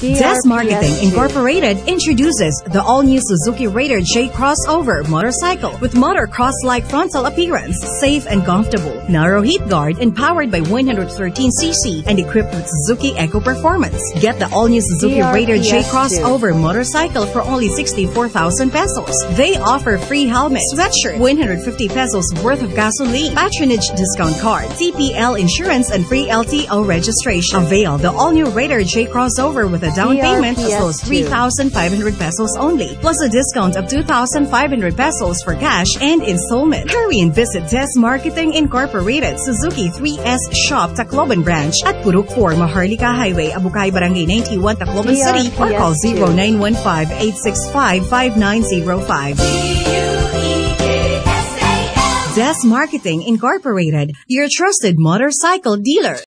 Des Marketing Incorporated introduces the all-new Suzuki Raider J crossover motorcycle with motocross-like frontal appearance, safe and comfortable, narrow heat guard, and powered by 113cc and equipped with Suzuki Eco Performance. Get the all-new Suzuki Raider J crossover motorcycle for only 64,000 pesos. They offer free helmet, sweatshirt, 150 pesos worth of gasoline, patronage discount card, TPL insurance, and free LTO registration. Avail the all-new Raider J crossover with a down payment as low as 3,500 pesos only, plus a discount of 2,500 pesos for cash and installment. Hurry and visit Des Marketing Incorporated Suzuki 3S Shop Tacloban Branch at Purok 4 Maharlika Highway, Abucay Barangay 91 Tacloban City or call DRPS2. 0915-865-5905. Des Marketing Incorporated, your trusted motorcycle dealer.